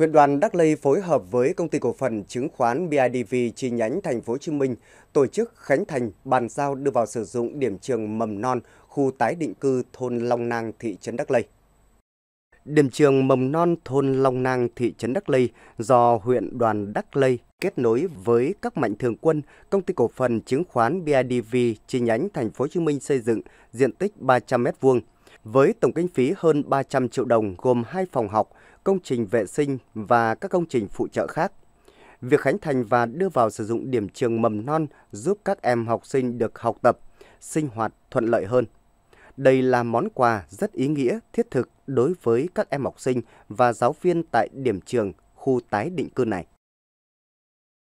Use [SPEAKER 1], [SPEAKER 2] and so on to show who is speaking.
[SPEAKER 1] Huyện đoàn Đắc Lây phối hợp với công ty cổ phần chứng khoán BIDV chi nhánh thành phố Hồ Chí Minh tổ chức khánh thành bàn giao đưa vào sử dụng điểm trường mầm non khu tái định cư thôn Long Nang thị trấn Đắc Lây. Điểm trường mầm non thôn Long Nang thị trấn Đắc Lây do huyện đoàn Đắc Lây kết nối với các mạnh thường quân, công ty cổ phần chứng khoán BIDV chi nhánh thành phố Hồ Chí Minh xây dựng diện tích 300 m2 với tổng kinh phí hơn 300 triệu đồng gồm hai phòng học, công trình vệ sinh và các công trình phụ trợ khác. Việc khánh thành và đưa vào sử dụng điểm trường mầm non giúp các em học sinh được học tập, sinh hoạt thuận lợi hơn. Đây là món quà rất ý nghĩa, thiết thực đối với các em học sinh và giáo viên tại điểm trường khu tái định cư này.